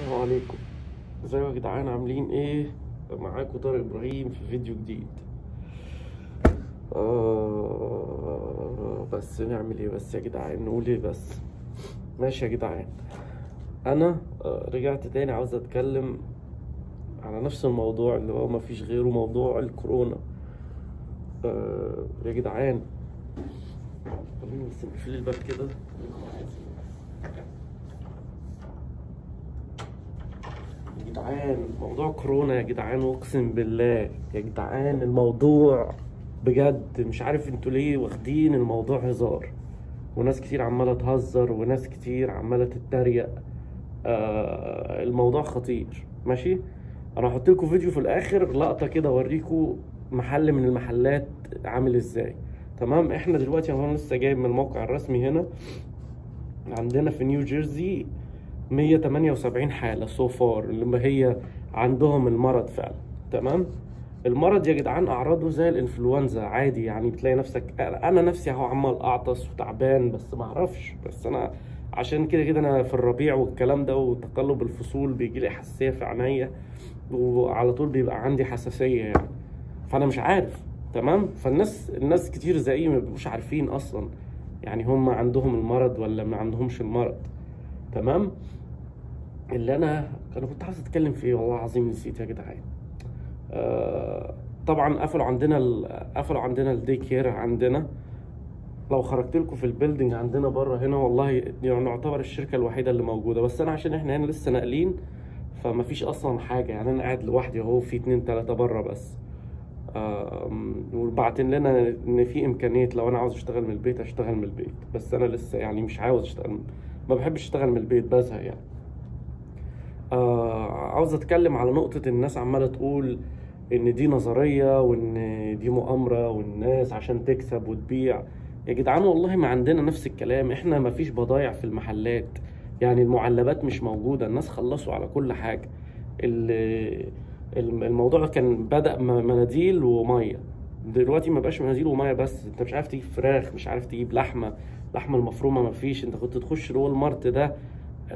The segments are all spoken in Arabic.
السلام عليكم. ازيكم يا جدعان؟ عاملين إيه؟ معاكم طارق إبراهيم في فيديو جديد. آه بس نعمل إيه بس يا جدعان؟ نقول إيه بس؟ ماشي يا جدعان. أنا آه رجعت تاني عاوز اتكلم على نفس الموضوع اللي هو مفيش غيره موضوع الكورونا. آه يا جدعان خليني بس نقفل الباب كده يا جدعان موضوع كورونا يا جدعان أقسم بالله يا جدعان الموضوع بجد مش عارف أنتوا ليه واخدين الموضوع هزار. وناس كتير عمالة تهزر وناس كتير عمالة تتريق. آه الموضوع خطير. ماشي؟ أنا هحط لكم فيديو في الآخر لقطة كده أوريكم محل من المحلات عامل إزاي. تمام؟ إحنا دلوقتي اهو لسه جايب من الموقع الرسمي هنا. عندنا في نيو جيرسي 178 حالة so far اللي هي عندهم المرض فعلا. تمام؟ المرض يا جدعان أعراضه زي الإنفلونزا عادي يعني بتلاقي نفسك أنا نفسي أهو عمال أعطس وتعبان بس ما أعرفش. بس أنا عشان كده كده أنا في الربيع والكلام ده وتقلب الفصول بيجي لي حساسية في عينيا وعلى طول بيبقى عندي حساسية يعني. فأنا مش عارف. تمام؟ فالناس الناس كتير زيي ما بيبقوش عارفين أصلا يعني هم عندهم المرض ولا ما عندهمش المرض. تمام؟ اللي أنا أنا كنت عايز أتكلم في والله العظيم نسيت يا جدعان. آه طبعا قفلوا عندنا. قفلوا عندنا ال day care عندنا. لو خرجت لكم في ال building عندنا بره هنا والله يعني نعتبر الشركة الوحيدة اللي موجودة. بس أنا عشان إحنا هنا لسه ناقلين فما فيش أصلا حاجة. يعني أنا قاعد لوحدي أهو في اتنين تلاتة بره بس. وبعتين لنا إن في إمكانية لو أنا عاوز أشتغل من البيت أشتغل من البيت. بس أنا لسه يعني مش عاوز أشتغل ما بحبش أشتغل من البيت بزهق يعني. آه عاوز أتكلم على نقطة الناس عمالة تقول إن دي نظرية وإن دي مؤامرة والناس عشان تكسب وتبيع. يا جدعان والله ما عندنا نفس الكلام إحنا ما فيش بضايع في المحلات. يعني المعلبات مش موجودة الناس خلصوا على كل حاجة. الموضوع كان بدأ مناديل ومية. دلوقتي ما بقاش مناديل ومية بس. انت مش عارف تجيب فراخ مش عارف تجيب لحمة. لحمة المفرومة ما فيش. انت كنت تخش الوول مارت ده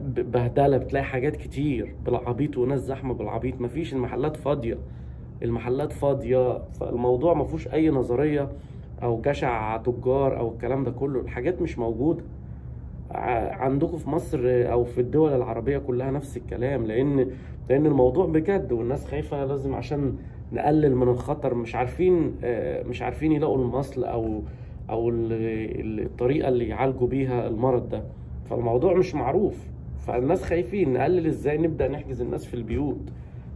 بهدلة بتلاقي حاجات كتير. بالعبيط وناس زحمة بالعبيط. مفيش المحلات فاضية. المحلات فاضية. فالموضوع ما فيهوش أي نظرية أو جشع تجار أو الكلام ده كله. الحاجات مش موجودة. عندكم في مصر أو في الدول العربية كلها نفس الكلام. لأن لأن الموضوع بجد والناس خايفة لازم عشان نقلل من الخطر. مش عارفين مش عارفين يلاقوا المصل أو أو الطريقة اللي يعالجوا بيها المرض ده. فالموضوع مش معروف. فالناس خايفين. نقلل إزاي نبدأ نحجز الناس في البيوت؟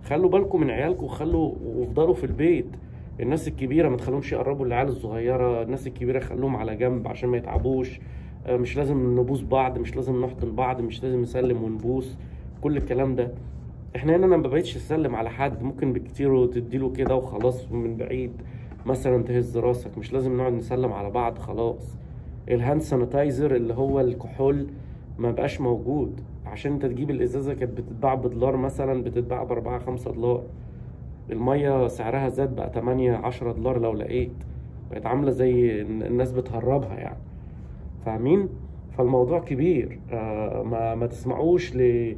خلوا بالكم من عيالكم وخلوا وافضلوا في البيت. الناس الكبيرة ما تخلوهمش يقربوا العيال الصغيرة. الناس الكبيرة خلوهم على جنب عشان ما يتعبوش. مش لازم نبوس بعض مش لازم نحضن بعض مش لازم نسلم ونبوس. كل الكلام ده. إحنا هنا أنا ما بقيتش أسلم على حد ممكن بالكتير تديله كده وخلاص من بعيد مثلا تهز راسك مش لازم نقعد نسلم على بعض خلاص. ال hand sanitizer اللي هو الكحول ما بقاش موجود. عشان أنت تجيب الإزازة كانت بتتباع بدولار مثلا بتتباع بأربعة خمسة دولار. المية سعرها زاد بقى تمانية عشرة دولار لو لقيت. بقت عاملة زي الناس بتهربها يعني. فاهمين؟ فالموضوع كبير. آه ما, ما تسمعوش ل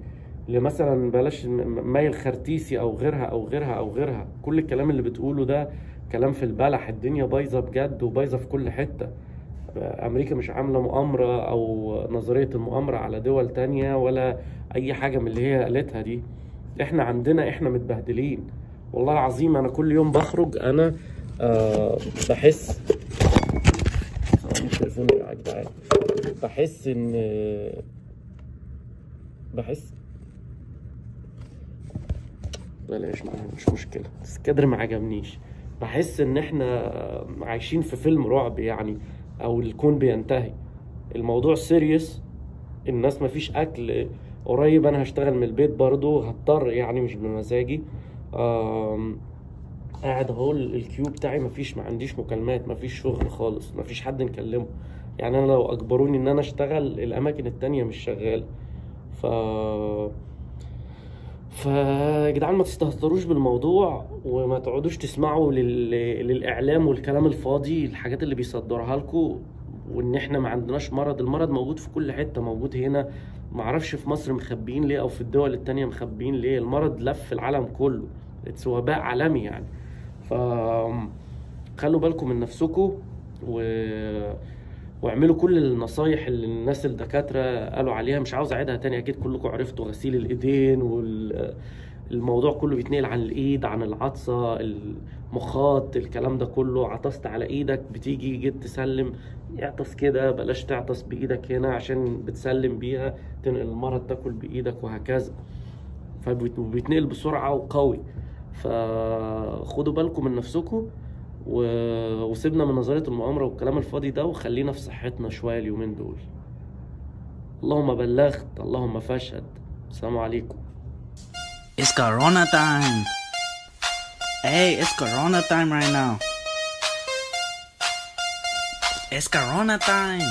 لمثلا بلاش ماي الخرتيسي أو غيرها أو غيرها أو غيرها. كل الكلام اللي بتقوله ده كلام في البلح. الدنيا بايظة بجد وبايظة في كل حتة. أمريكا مش عاملة مؤامرة أو نظرية المؤامرة على دول تانية ولا أي حاجة من اللي هي قالتها دي. إحنا عندنا إحنا متبهدلين. والله العظيم أنا كل يوم بخرج أنا آه بحس بحس إن بحس بلاش مش مشكلة. بس ما عجبنيش. بحس إن إحنا عايشين في فيلم رعب يعني أو الكون بينتهي. الموضوع سيريس الناس مفيش أكل. قريب أنا هشتغل من البيت برضو هضطر يعني مش بمزاجي. قاعد اهو الكيو بتاعي مفيش ما عنديش مكالمات مفيش شغل خالص مفيش حد نكلمه. يعني أنا لو أجبروني إن أنا أشتغل الأماكن التانية مش شغالة. ف فيا جدعان ما تستهتروش بالموضوع وما تقعدوش تسمعوا لل... للإعلام والكلام الفاضي الحاجات اللي بيصدرها لكم وإن إحنا ما عندناش مرض. المرض موجود في كل حتة موجود هنا. معرفش في مصر مخبيين ليه أو في الدول التانية مخبيين ليه. المرض لف العالم كله. اتس وباء عالمي يعني. ف خلوا بالكم من نفسكم و... واعملوا كل النصايح اللي الناس الدكاترة قالوا عليها. مش عاوز أعيدها تاني أكيد كلكم عرفتوا غسيل الإيدين والموضوع كله بيتنقل عن الإيد عن العطسة المخاط الكلام ده كله. عطست على إيدك بتيجي جيت تسلم. اعطس كده بلاش تعطس بإيدك هنا عشان بتسلم بيها. تنقل المرض تاكل بإيدك وهكذا. فبيتنقل بسرعة وقوي. فخدوا بالكم من نفسكم. وسيبنا من نظرية المؤامرة والكلام الفاضي ده وخلينا في صحتنا شوية اليومين دول اللهم بلغت اللهم فاشهد السلام عليكم It's Corona time. Hey, it's Corona time right now. It's Corona time.